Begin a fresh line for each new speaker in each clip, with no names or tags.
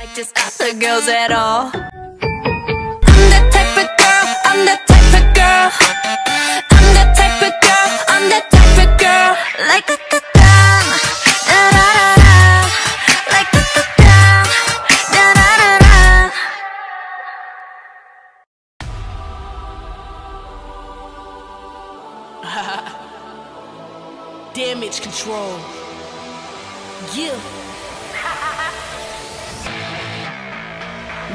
like just other girls at all. I'm the type of girl, I'm the type of girl. I'm the type of girl, I'm the type of girl. Like a da da da da, like a da da da da da.
Damage control. Yeah.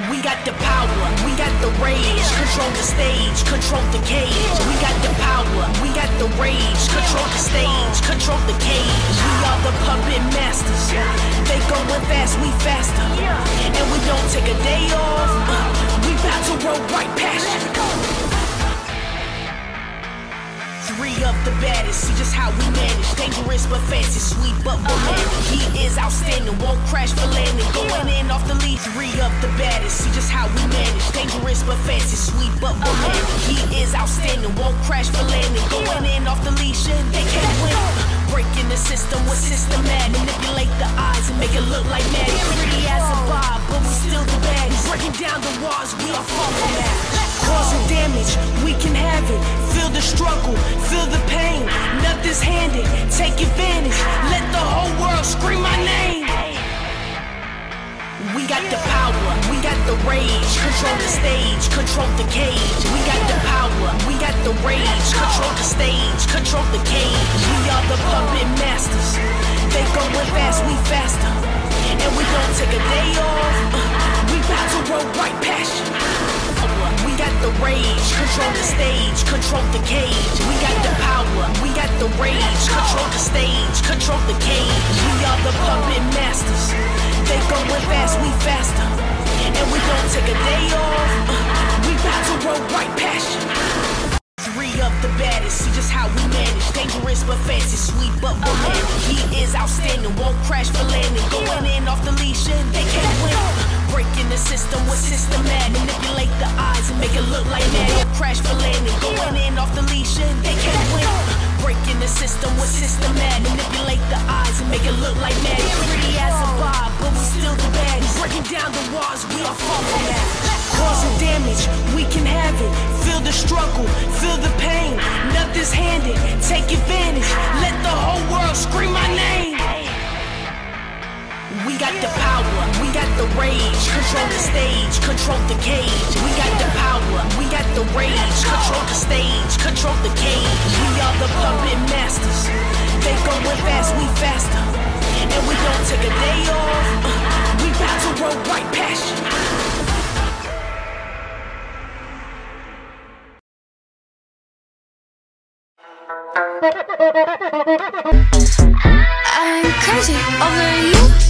We got the power, we got the rage, control the stage, control the cage. We got the power, we got the rage, control the stage, control the cage. We are the puppet masters. They going fast, we faster. And we don't take a day off. We bout to roll right past you. The baddest, see just how we manage. Dangerous but fancy, sweet but romantic. Uh-huh. He is outstanding, won't crash for landing. Going in off the lead. Three of the baddest, see just how we manage. Dangerous but fancy, sweet but uh-huh. romantic. He is outstanding, won't crash for landing. Going in off the leash and they can't win. Breaking the system with systematic. Manipulate the eyes and make it look like magic. Pretty as a bob, but we still the bad. Breaking down the walls, we are from that. Causing damage, we can have it. Struggle, feel the pain. Nothing's handed, take advantage. Let the whole world scream my name. We got the power, we got the rage. Control the stage, control the cage. We got the power, we got the rage. Control the stage, control the cage. We are the puppet masters. They going fast, we faster. And we don't take a day off. Uh, we bout to roll right control the stage, control the cage. We got the power, we got the rage, control the stage, control the cage. We are the puppet masters. They going fast, we faster. And we don't take a day off. Uh, we bout to roll right past you. Three of the baddest, see just how we manage. Dangerous but fancy, sweet but romantic. He is outstanding, won't crash for landing. Going in off the leash and they can't win. Breaking the system with systematic. Manipulate the eyes and make it look like magic. Crash for landing. Going in off the leash and they can't win. Breaking the system with systematic. Manipulate the eyes and make it look like magic. Pretty as a bob, but we still the bad. Breaking down the walls, we are from that. Causing damage, we can have it. Feel the struggle, feel the pain. Nothing's handed, take advantage. Let the whole world scream my name. We got the power, Control the stage, control the cage. We got the power, we got the rage. Control the stage, control the cage. We are the puppet masters. They going fast, we faster. And we don't take a day off. Uh, we bout to roll right past you.
I'm crazy over you.